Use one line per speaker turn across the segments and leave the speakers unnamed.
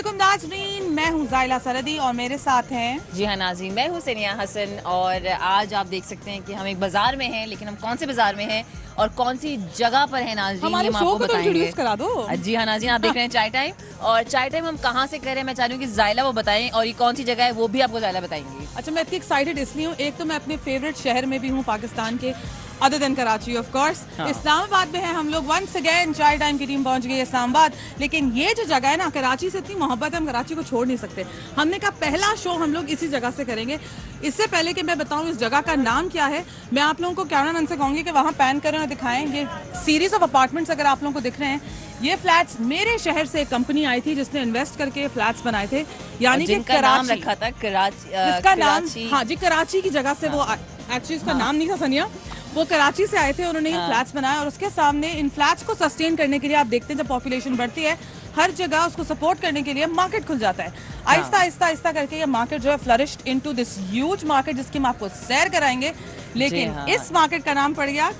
वालेकुम नाजरीन मैं हूँ जायला सरदी और मेरे साथ हैं
जी हाँ नाजीन मैं हूँ सनिया हसन और आज आप देख सकते हैं कि हम एक बाज़ार में हैं लेकिन हम कौन से बाज़ार में हैं और कौन सी जगह पर है नाजीन
हमारे
हम आपको
को तो
बताएँगे।
करा दो।
जी हाँ नाजीन आप देख रहे हैं चाय टाइम और चाय टाइम हम कहाँ से कर रहे हैं मैं चाह रही हूँ कि जायला वो बताएँ और ये कौन सी जगह है वो भी आपको जायला बताएँगे।
अच्छा मैं इतनी एक्साइटेड इसलिए हूँ एक तो मैं अपने फेवरेट शहर में भी हूँ पाकिस्तान के। Other than Karachi of course
हाँ।
इस्लामाबाद में है हम लोग। वंस अगेन चाय टाइम की टीम पहुँच गई है इस्लामाबाद। लेकिन ये जो जगह है ना कराची से इतनी मोहब्बत है हम कराची को छोड़ नहीं सकते। हमने कहा पहला शो हम लोग इसी जगह से करेंगे। इससे पहले कि मैं बताऊँ इस जगह का नाम क्या है मैं आप लोगों को कैमरामैन से कहूँगी कि वहाँ पैन करें और दिखाएँ ये सीरीज़ ऑफ़ अपार्टमेंट्स अगर आप लोगों को दिख रहे हैं ये फ्लैट्स मेरे शहर से एक कंपनी आई थी जिसने इन्वेस्ट करके फ्लैट्स बनाए थे। यानी कि
जिनका नाम
कराची
रखा था कराची
जिसका नाम हाँ जी कराची की जगह से वो एक्चुअली उसका नाम नहीं था सनिया वो कराची से आए थे उन्होंने ये
हाँ।
फ्लैट्स बनाए और उसके सामने इन फ्लैट्स को सस्टेन करने के लिए आप देखते हैं जब पॉपुलेशन बढ़ती है हर जगह उसको सपोर्ट करने के लिए मार्केट खुल जाता है। आहिस्ता आहिस्ता आहिस्ता करके ये मार्केट जो है flourished into this huge market जिसकी हम आपको सैर कराएँगे। लेकिन
हाँ।
इस मार्केट का नाम पड़ गया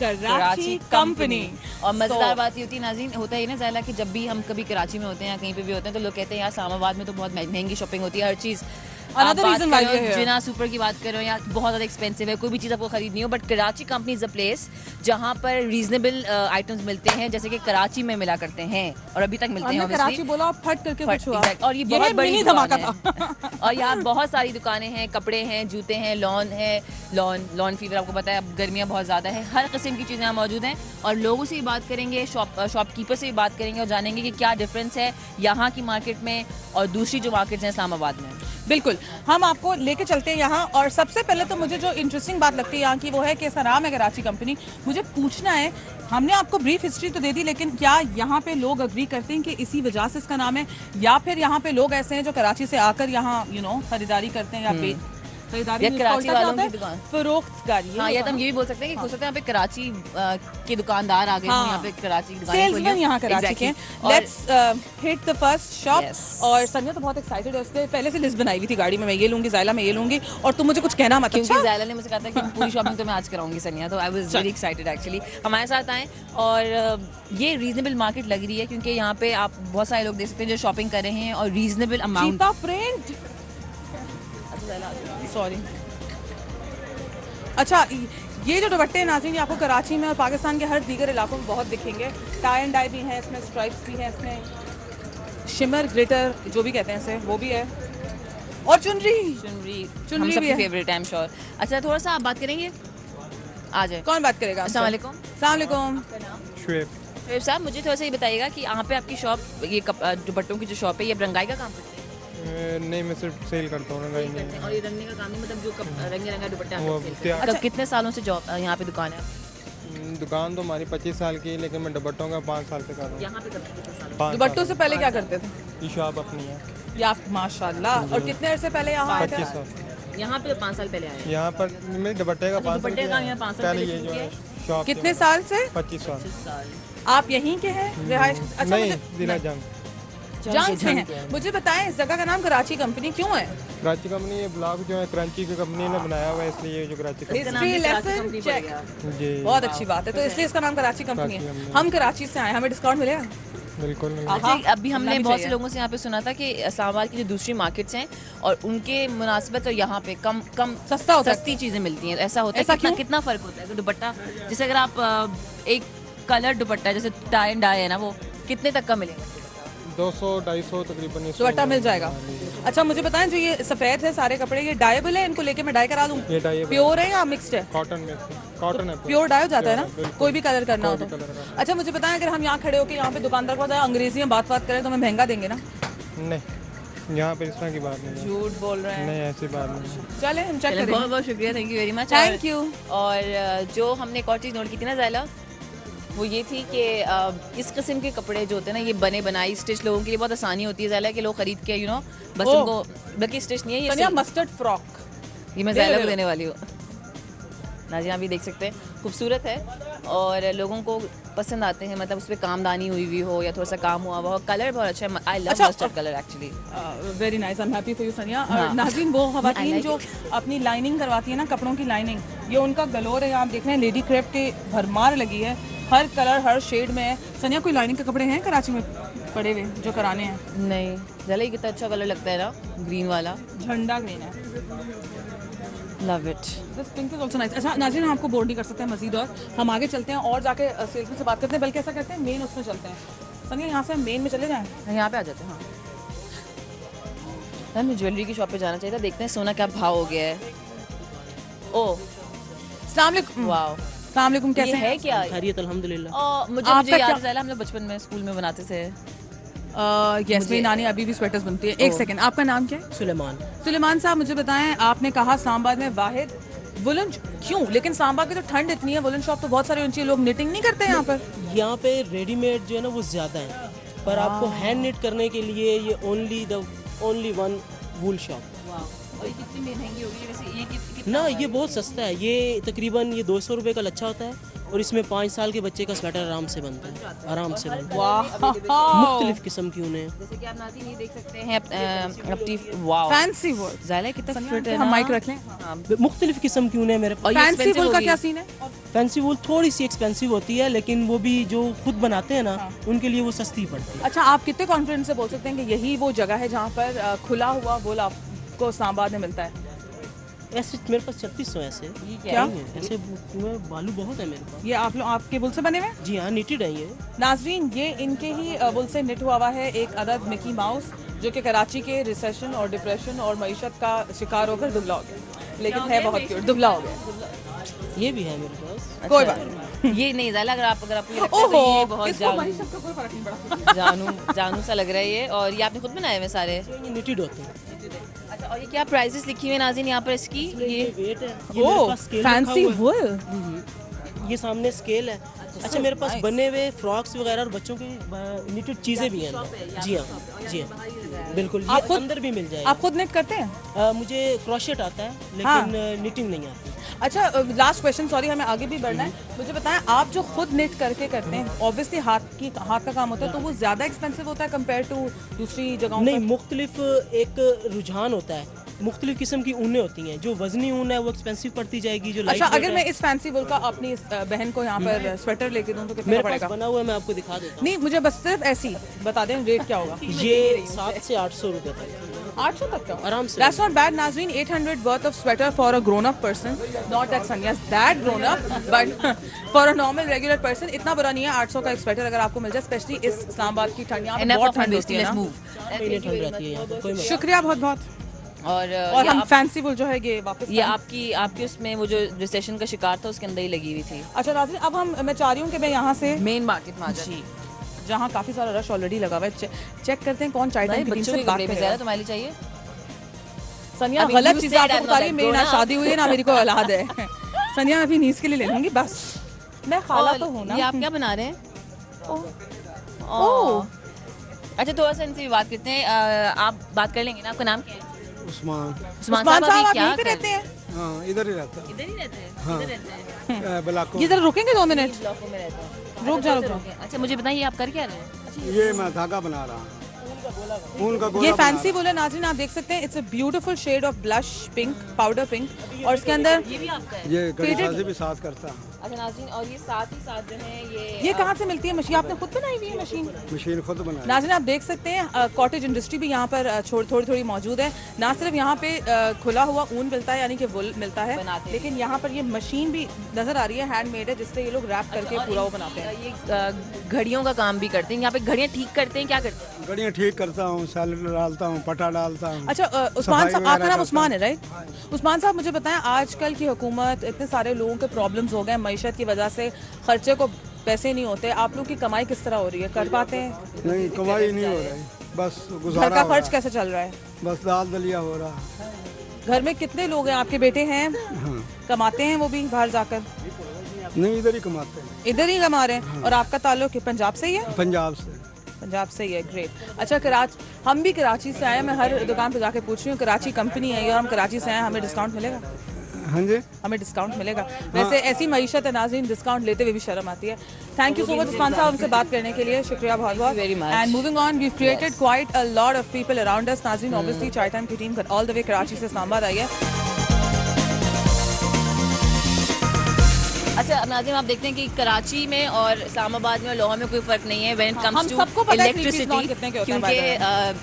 कराची कंपनी
और मज़ेदार so, बात ये होती है नाजीन होता है ना जायला कि जब भी हम कभी कराची में होते हैं या कहीं पे भी होते हैं तो लोग कहते हैं यार इस्लामाबाद में तो बहुत महँगी शॉपिंग होती है हर चीज़
Another reason why we are here.
Jinnah super की बात करो या बहुत ज़्यादा एक्सपेंसिव है कोई भी चीज़ आपको खरीदनी हो but Karachi company is a place जहाँ पर रीजनेबल आइटम्स मिलते हैं जैसे कि कराची में मिला करते हैं और अभी तक मिलते हैं
कराची बोला और फट करके
फट- और ये बहुत बड़ी
धमाका था।
और यहाँ बहुत सारी दुकानें हैं कपड़े हैं जूते हैं लॉन है लॉन लॉन फीवर आपको पता है अब गर्मियाँ बहुत ज़्यादा है हर किस्म की चीज़ें यहाँ मौजूद हैं और लोगों से भी बात करेंगे शॉप शॉपकीपर से भी बात करेंगे और जानेंगे कि क्या डिफरेंस है यहाँ की मार्केट में और दूसरी जो मार्केट्स हैं इस्लामाबाद में।
बिल्कुल। हम आपको लेके चलते हैं यहाँ। और सबसे पहले तो मुझे जो इंटरेस्टिंग बात लगती है यहाँ की वो है कि इसका नाम है कराची कंपनी मुझे पूछना है हमने आपको ब्रीफ हिस्ट्री तो दे दी लेकिन क्या यहाँ पे लोग अग्री करते हैं कि इसी वजह से इसका नाम है? या फिर यहाँ पे लोग ऐसे हैं जो कराची से आकर यहाँ यू नो खरीदारी करते हैं या बेच खरीदारी
कराची वालों की
है?
दुकान।
फरोख्तकारी ये
हाँ या तो हम ये भी बोल सकते हैं कि हो। सकता है यहाँ पे कराची के दुकानदार आ गए हाँ। यहाँ पे कराची
सेल्समैन यहाँ कराची के। Let's hit the first shop और संजय तो बहुत एक्साइटेड है उसके पहले से लिस्ट बनाई हुई थी गाड़ी में मैं ये लूँगी जायला मैं ये लूँगी और तुम मुझे कुछ कहना मत
क्योंकि
अच्छा?
जायला ने मुझे कहा था कि पूरी शॉपिंग तो मैं आज कराऊँगी सनिया तो I was very excited actually हमारे साथ आए और ये रीजनेबल मार्केट लग रही है क्योंकि यहाँ पे आप बहुत सारे लोग देख सकते हैं जो शॉपिंग कर रहे हैं और रीजनेबल अमाउंट
सॉरी अच्छा ये जो दुपट्टे हैं नाज़रीन ये आपको कराची में और पाकिस्तान के हर दीगर इलाकों में बहुत दिखेंगे। टाई एंड डाई भी हैं इसमें स्ट्राइप्स भी हैं इसमें शिमर ग्लिटर जो भी कहते हैं इसे वो भी है। और चुनरी।
चुनरी।
चुनरी
हम
भी है।
फेवरेट आई एम श्योर अच्छा थोड़ा सा आप बात करेंगे? आ जाए।
कौन बात करेगा?
अस्सलाम वालेकुम।
वालेकुम।
शुएब
शुएब साहब मुझे थोड़ा सा ये बताइएगा कि यहाँ पे आपकी शॉप ये दुपट्टों की जो शॉप है ये रंगाई का काम करते हैं?
नहीं मैं सिर्फ़ सेल करता हूँ रंगाई नहीं
और ये रंगने का काम नहीं मतलब जो रंगे रंगा दुपट्टे हैं। तो कितने सालों से जॉब यहाँ पे दुकान है?
हम्म, दुकान तो हमारी पच्चीस साल की है लेकिन मैं दुपट्टों का पाँच साल से कर रहा हूँ।
यहाँ पे करते हैं कितने सालों?
पाँच
दुपट्टों से पहले क्या करते थे?
ये शॉप अपनी है।
या माशाल्लाह। और कितने अरसे पहले यहाँ आए थे?
यहाँ पे पाँच साल पहले आए
यहाँ पर मेरे दुपट्टे का पाँच साल
दुपट्टे का यहाँ पाँच साल
पहले ये जो है।
कितने साल से?
पच्चीस साल।
आप यहीं के हैं? रिहाइश अच्छा
नहीं
मुझे
जिला जंग
जान से हैं मुझे बताएँ इस जगह का नाम कराची कंपनी क्यों है?
कराची कंपनी ये ब्लॉग जो है कराची की कंपनी ने बनाया हुआ है इसलिए ये जो कराची
check.
गया
जी।
बहुत अच्छी बात है। तो इसलिए इसका नाम कराची कंपनी है। हम कराची से आए हमें डिस्काउंट मिलेगा
बिल्कुल नहीं
हाँ,
अच्छा अभी हमने बहुत से। लोगों से यहाँ पे सुना था कि इस्लामाबाद की जो दूसरी मार्केट्स हैं और उनके मुनासिबत और यहाँ पे कम कम
सस्ता होता है।
सस्ती चीज़ें मिलती हैं। ऐसा होता है कितना कितना फ़र्क होता है? तो दुपट्टा जैसे अगर आप एक कलर दुपट्टा जैसे टाई एंड डाई है ना वो कितने तक का मिलेगा?
दो सौ ढाई सौ तकरीबन
दुपट्टा मिल जाएगा। अच्छा मुझे बताएँ जो ये सफ़ेद है सारे कपड़े ये डायबल है? इनको लेके मैं डाई करा दूँ?
ये डाई
प्योर है या मिक्स्ड है?
कॉटन में कॉटन है
प्योर। डाई हो जाता है ना? कोई भी कलर करना हो तो। अच्छा मुझे बताएँ अगर हम यहाँ खड़े होकर यहाँ पे दुकानदार को अंग्रेज़ी में बात बात करें तो हमें महँगा देंगे ना?
नहीं यहाँ पे इस तरह की बात नहीं
झूठ बोल रहे हैं।
नहीं ऐसी बात नहीं
चले हम चेक करें।
बहुत बहुत शुक्रिया thank you very much
thank you
और जो हमने एक और चीज़ नोट की थी ना जायला वो ये थी कि इस किस्म के कपड़े जो होते हैं ना ये बने बनाई स्टिच लोगों के लिए बहुत आसानी होती है। जायला कि लोग खरीद के यू नो बस उनको बल्कि स्टिच नहीं है ये
मस्टर्ड फ्रॉक
ये मैं
लो,
को देने वाली हूँ। नाजिया भी देख सकते हैं। खूबसूरत है और लोगों को पसंद आते हैं मतलब उस पर कामदानी हुई हुई हो या थोड़ा सा काम हुआ हुआ हो। कलर बहुत अच्छा है। I love mustard colour actually
very nice I am happy for you Sania. और
हाँ।
वो खवातीन
like
जो अपनी लाइनिंग करवाती है ना कपड़ों की लाइनिंग ये उनका गलोर है। आप देख रहे हैं लेडी क्रेप की भरमार लगी है। हर कलर हर शेड में। है सनिया कोई लाइनिंग के कपड़े हैं कराची में पड़े हुए जो कराने हैं?
नहीं। जला कितना अच्छा कलर लगता है ना ग्रीन वाला।
झंडा ग्रीन है।
Love it
this pink is also nice अच्छा नाजिन हम आपको बोर्ड नहीं कर सकते हैं मजीद और हम आगे चलते हैं और जाके सेल्समैन से बात करते हैं बल्कि ऐसा करते हैं मेन उसमें चलते हैं। सनी यहाँ से हम मेन में चले जाएँ?
यहाँ पे आ जाते हैं हाँ। हमें ज्वेलरी की शॉप पे जाना चाहिए था देखते हैं सोना क्या भाव हो गया है। ओ
अस्सलाम वालेकुम कैसे
है क्या?
खैरियत
मुझे मुझे याद है हम लोग बचपन में स्कूल में बनाते थे।
यस मेरी नानी अभी भी स्वेटर्स बनती है। एक सेकंड आपका नाम क्या है?
सुलेमान।
सुलेमान साहब मुझे बताएँ आपने कहा इस्लामाबाद में वाहिद वुलन क्यों? लेकिन सांबा की तो ठंड इतनी है वुलन शॉप तो बहुत सारी ऊँची लोग निटिंग नहीं करते हैं यहाँ पर।
यहाँ पे रेडीमेड जो है ना वो ज़्यादा है। पर आपको हैंड निट करने के लिए ये only the only one wool shop
और ये कितनी महँगी होगी वैसे ये कितना
ना ये बहुत सस्ता है। ये तकरीबन ये दो सौ रुपये का लच्छा होता है और इसमें पाँच साल के बच्चे का स्वेटर आराम से बनता है। आराम से बनता है। मुख्तलिफ़ किस्म की उन्हें।
जैसे कि आप नाज़रीन ये देख सकते हैं अपनी
फैंसी वर्ड
ज़ाहिला कितना फिट है
हम माइक रख लें।
हाँ।
मुख्तलिफ़ किस्म की उन्हें मेरे पास।
फैंसी
expensive
का क्या सीन है?
फैंसी वूल थोड़ी सी एक्सपेंसिव होती है लेकिन वो भी जो खुद बनाते हैं ना उनके लिए वो सस्ती पड़ती है।
अच्छा आप कितने कॉन्फिडेंस से बोल सकते हैं कि यही वो जगह है जहाँ पर खुला हुआ वुल आपको इस्लामाबाद में मिलता है?
ऐसे मेरे पास छत्तीस सौ ऐसे।
क्या?
है, ऐसे वो- बालू बहुत है मेरे पास।
ये आप लोग आपके बुल से बने हुए?
जी हाँ नीटेड है ये।
नाजरीन ये इनके ही बुल से निट हुआ हुआ है एक अदद मिकी माउस जो कि कराची के रिसेशन और डिप्रेशन और मीशत का शिकार होकर दुबला हो गया। लेकिन है बहुत क्यूट दुबला हो गया।
ये भी है मेरे पास।
कोई बात
ये नहीं ज़ाहिला अगर आप अगर आपको ये तो ये बहुत जानू
मीशत कोई नहीं
जानू जानू सा लग रहा है ये। और ये आपने खुद बनाए हुए सारे?
ये नीटेड होते हैं।
अच्छा और ये क्या प्राइजेस लिखी हुई नाजिन यहाँ पर इसकी?
ये वेट है। ये
फैंसी वुल
हम्म। ये सामने स्केल है। अच्छा मेरे पास बने हुए फ्रॉक्स वगैरह और बच्चों की नीटेड चीज़ें भी हैं जी हाँ जी हाँ। बिल्कुल ये
खुद-
अंदर भी मिल जाएगा।
आप खुद निट करते हैं?
मुझे क्रोशेट आता है लेकिन निटिंग नहीं आती।
अच्छा लास्ट क्वेश्चन सॉरी हमें आगे भी बढ़ना है। मुझे बताएँ आप जो खुद नेट करके करते हैं ऑब्वियसली हाथ की हाथ का काम होता है तो वो ज़्यादा एक्सपेंसिव होता है कंपेयर टू दूसरी जगहों
नहीं मुख्तलिफ़ एक रुझान होता है। मुख्तलिफ़ किस्म की ऊनें होती हैं। जो वजनी ऊन है वो एक्सपेंसिव पड़ती जाएगी जो
अच्छा अगर मैं इस फैंसी वुल का अपनी बहन को यहाँ पर स्वेटर लेके दूँ तो कितना
मेरे
पड़ेगा?
पास बना हुआ है मैं आपको दिखा देता
नहीं मुझे बस सिर्फ़ ऐसी बता दें रेट क्या होगा?
ये सात से आठ सौ रुपये तक।
आठ सौ तक का?
आराम से।
That's not bad, Nazreen. 800 worth of sweater for a grown-up person. Not that Sanya's that grown-up, but for a normal regular person इतना बुरा नहीं है 800 का एक स्वेटर अगर आपको मिल जाए स्पेशली इस इस्लामाबाद की ठंड यहाँ बहुत ठंड होती है शुक्रिया बहुत बहुत
और
और हम
आप-
फैंसी वुल जो है ये वापस
ये आपकी आपके उसमें वो जो रिसेशन का शिकार था उसके अंदर ही लगी हुई थी।
अच्छा नाजरीन अब हम मैं चाह रही हूँ कि मैं यहाँ से
मेन मार्केट में आ जाए
जी। जहाँ काफ़ी सारा रश ऑलरेडी लगा हुआ है। चे- चेक करते हैं कौन टाइम
बच्चों के कपड़े तुम्हारे लिए चाहिए?
सनिया गलत चीज़ें आपको बता रही मेरी ना शादी हुई है ना मेरी कोई औलाद है। सनिया अभी नीस के लिए ले लूँगी बस। मैं खाला तो हूँ ना।
आप क्या बना रहे हैं?
ओह
अच्छा थोड़ा सा इनसे भी बात करते हैं। आप बात कर लेंगे ना आपका नाम क्या है?
उस्मान।
उस्मान
साहब
अभी
आप
क्या
यहीं पे रहते हैं।
हाँ? इधर ही रहता है।
इधर ही रहते हैं? इधर रहते हैं?
है ब्लाको
ये जरा रुकेंगे दो मिनट।
ब्लॉकों में रहते हैं।
रुक
अच्छा,
जाओ, रुक
अच्छा मुझे बताइए आप कर क्या रहे हैं?
ये मैं धागा बना रहा हूँ। ऊन का गोला
ये फैंसी बोले नाजरीन आप देख सकते हैं it's a beautiful shade of blush pink powder pink और इसके अंदर
ये भी आपका है।
ये भी साथ करता है।
अच्छा नाज़रीन और ये साथ ही साथ जो है ये
ये कहाँ से मिलती है मशीन? आपने खुद बनाई हुई है मशीन?
मशीन खुद बनाई।
नाजरीन आप देख सकते हैं कॉटेज इंडस्ट्री भी यहाँ पर थोड़ी थोड़ी मौजूद है। ना सिर्फ़ यहाँ पे खुला हुआ ऊन मिलता है यानी कि वुल मिलता है लेकिन यहाँ पर ये मशीन भी नज़र आ रही है हैंडमेड है जिससे ये लोग रैप करके पूरा वो बनाते हैं।
ये घड़ियों का काम भी करते हैं। यहाँ पे घड़ियाँ ठीक करते हैं क्या करते हैं?
घड़ियाँ ठीक करता हूँ सैलड डालता हूँ पटा डालता हूँ।
अच्छा उस्मान साहब आपका नाम उस्मान है
हूँ।
राइट उस्मान साहब मुझे बताएँ आजकल की हुकूमत इतने सारे लोगों के प्रॉब्लम्स हो गए मीशत की वजह से खर्चे को पैसे नहीं होते। आप लोग की कमाई किस तरह हो रही है? कर पाते हैं?
नहीं कमाई नहीं हो रही। बस
घर का खर्च कैसे चल रहा है?
बस दाल दलिया हो रहा है।
घर में कितने लोग हैं? आपके बेटे हैं?
हाँ।
कमाते हैं वो भी बाहर जाकर?
नहीं इधर ही कमाते हैं।
इधर ही कमा रहे हैं? और आपका ताल्लुक है पंजाब से ही है?
पंजाब से।
पंजाब से ही है ग्रेट अच्छा कराची हम भी कराची से आए मैं हर दुकान पे जाके पूछ रही हूँ कराची कंपनी है और हम कराची से आए हमें डिस्काउंट मिलेगा?
हाँ जी।
हमें डिस्काउंट मिलेगा। वैसे ऐसी मीशत है नाजीन डिस्काउंट लेते हुए भी शर्म आती है। Thank you so much Usman साहब हमसे बात करने के लिए। शुक्रिया बहुत बहुत।
Very much.
And moving on we created quite a lot of people around us Nazeen obviously चाय टाइम की team all the way Karachi से इस्लामाबाद आई है।
अच्छा नाजिम आप देखते हैं कि कराची में और इस्लामाबाद में और लाहौर में कोई फ़र्क नहीं है। व्हेन इट
हाँ,
कम्स टू
है
इलेक्ट्रिसिटी क्योंकि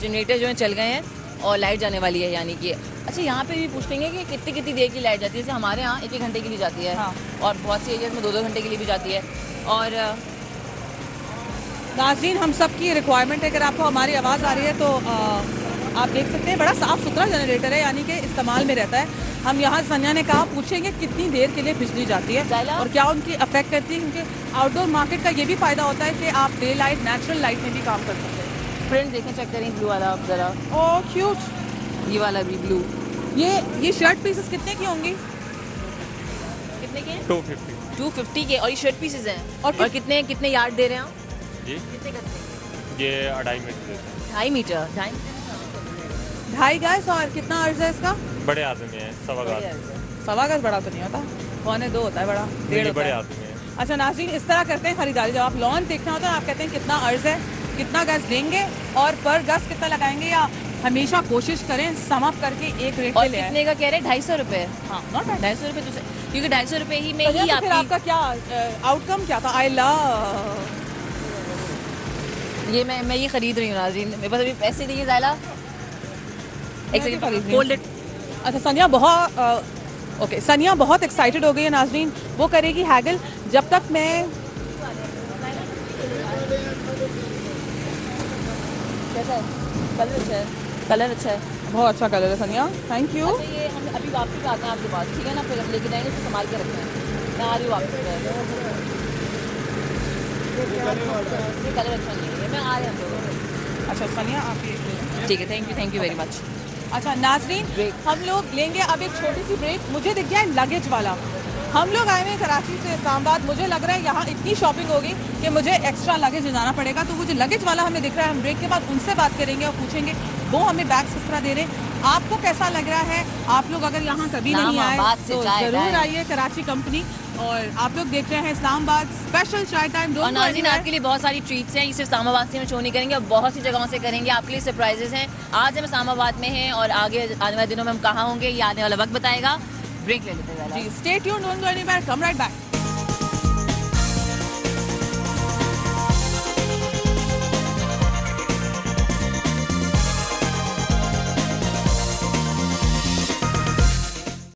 जनरेटर जो है चल गए हैं। और लाइट जाने वाली है यानी कि अच्छा यहाँ पे भी पूछते हैं कि कितनी कितनी देर की लाइट जाती है? जैसे हमारे यहाँ एक एक घंटे के लिए जाती है
हाँ।
और बहुत सी एरियाज़ में दो दो घंटे के लिए भी जाती है। और
नाजरीन हम सबकी रिक्वायरमेंट है अगर आपको हमारी आवाज़ आ रही है तो आ, आप देख सकते हैं बड़ा साफ़ सुथरा जनरेटर है यानी कि इस्तेमाल में रहता है। हम यहाँ संया ने कहा पूछेंगे कितनी देर के लिए बिजली जाती है और क्या उनकी अफेक्ट करती है? क्योंकि आउटडोर मार्केट का ये भी फ़ायदा होता है कि आप डे लाइट नेचुरल लाइट में भी काम कर सकते हैं।
प्रिंट देखें चेक करें ब्लू वाला आप ज़रा।
ओ क्यूट
ये वाला भी ब्लू
ये ये शर्ट पीसेस कितने की होंगी?
कितने के?
टू फिफ्टी
टू फिफ्टी के और ये शर्ट पीसेज हैं।
और
और, कितने कितने यार्ड दे रहे हैं आप?
जी।
कितने करते
ये अढ़ाई मीटर
ढाई मीटर ढाई
ढाई गज और कितना अर्ज़ है इसका?
बड़े आदमी हैं सवा गाज
सवा गज बड़ा तो नहीं होता। पौने दो होता है बड़ा डेढ़
बड़े आदमी हैं।
अच्छा नाजरीन इस तरह करते हैं खरीदारी। जब आप लॉन देखना होता है आप कहते हैं कितना अर्ज़ है? कितना गज देंगे और पर गज कितना लगाएँगे या हमेशा कोशिश करें सम करके एक रेट
और कितने का कह रहे हैं? ढाई सौ रुपये
हाँ नॉट
ढाई सौ रुपये तो क्योंकि ढाई सौ रुपये ही में
तो
ही
फिर
आपकी
आपका क्या आउटकम क्या था? आई लव
ये मैं मैं ये खरीद रही हूँ नाजीन मेरे पास अभी पैसे नहीं है ज़ायला।
अच्छा सनिया बहुत ओके सनिया बहुत एक्साइटेड हो गई है नाजरीन। वो करेगी हैगल जब तक मैं
कैसा है? कलर अच्छा है। कलर अच्छा है।
बहुत अच्छा कलर है सनिया थैंक यू
अच्छा ये हम अभी वापस आते हैं आपके पास ठीक है ना? फिर हम लेके जाएँगे उसको संभाल के रखते हैं। मैं आ रही हूँ वापस ये कलर अच्छा नहीं है मैं आ रहे हैं
अच्छा सनिया आप
ठीक है thank you thank you very much
अच्छा नाजरीन. हम लोग लेंगे अब एक छोटी सी ब्रेक मुझे दिख गया है लगेज वाला। हम लोग आए हुए हैं कराची से इस्लामाबाद। मुझे लग रहा है यहाँ इतनी शॉपिंग होगी कि मुझे एक्स्ट्रा लगेज जाना पड़ेगा। तो वो जो लगेज वाला हमें दिख रहा है हम ब्रेक के बाद उनसे बात करेंगे और पूछेंगे वो हमें बैग्स किस तरह दे रहे हैं। आपको कैसा लग रहा है? आप लोग अगर यहाँ कभी नहीं आए तो ज़रूर आइए कराची कंपनी और आप लोग देख रहे हैं इस्लामाबाद स्पेशल चाय टाइम
और नाजिन आपके लिए बहुत सारी ट्रीट्स हैं। इसे इस्लामाबाद से हम शो नहीं करेंगे और बहुत सी जगहों से करेंगे। आपके लिए सरप्राइजेस हैं। आज हम इस्लामाबाद में हैं और आगे आने वाले दिनों में हम कहाँ होंगे ये आने वाला वक्त बताएगा। ब्रेक ले लेते हैं।
जी stay tuned don't go anywhere come right back